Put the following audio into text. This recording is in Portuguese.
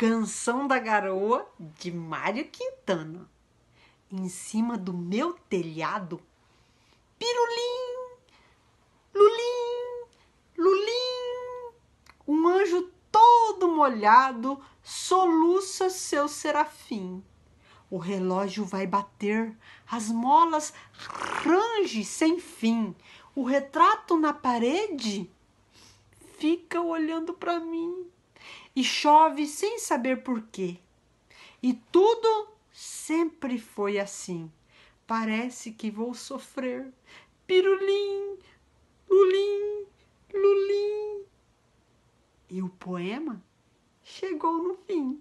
Canção da Garoa de Mário Quintana. Em cima do meu telhado, pirulim, lulim, lulim, um anjo todo molhado soluça seu serafim. O relógio vai bater, as molas range sem fim. O retrato na parede fica olhando para mim e chove sem saber por quê. E tudo sempre foi assim. Parece que vou sofrer. Pirulim, lulim, lulim. E o poema chegou no fim.